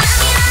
Let me out.